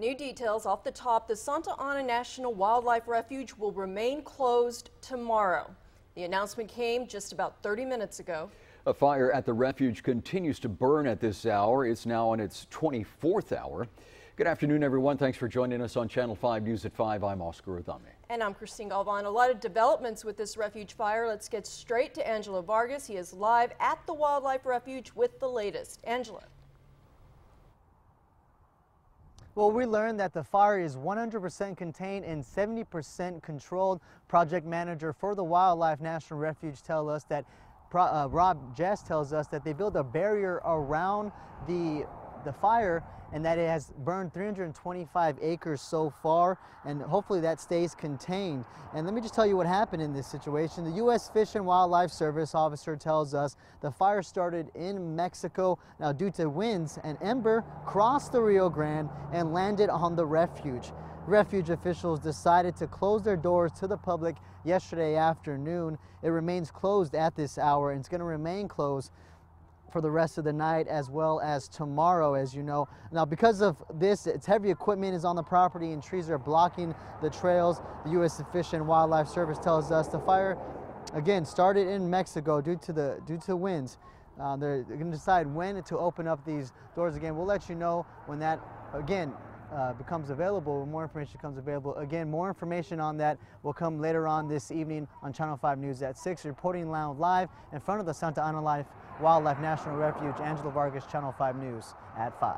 New details off the top. The Santa Ana National Wildlife Refuge will remain closed tomorrow. The announcement came just about 30 minutes ago. A fire at the refuge continues to burn at this hour. It's now in its 24th hour. Good afternoon, everyone. Thanks for joining us on Channel 5 News at 5. I'm Oscar Adame. And I'm Christine Galvan. A lot of developments with this refuge fire. Let's get straight to Angelo Vargas. He is live at the Wildlife Refuge with the latest. Angelo. Well, we learned that the fire is 100% contained and 70% controlled. Project manager for the Wildlife National Refuge tell us that uh, Rob Jess tells us that they built a barrier around the the fire and that it has burned 325 acres so far and hopefully that stays contained. And let me just tell you what happened in this situation. The U.S. Fish and Wildlife Service officer tells us the fire started in Mexico. Now due to winds, an ember crossed the Rio Grande and landed on the refuge. Refuge officials decided to close their doors to the public yesterday afternoon. It remains closed at this hour and it's going to remain closed for the rest of the night as well as tomorrow as you know. Now because of this it's heavy equipment is on the property and trees are blocking the trails the u.s fish and wildlife service tells us the fire again started in mexico due to the due to the winds. Uh, they're, they're going to decide when to open up these doors again. We'll let you know when that again uh, becomes available, when more information becomes available. Again, more information on that will come later on this evening on Channel 5 News at 6. Reporting live in front of the Santa Ana Life Wildlife National Refuge, Angelo Vargas, Channel 5 News at 5.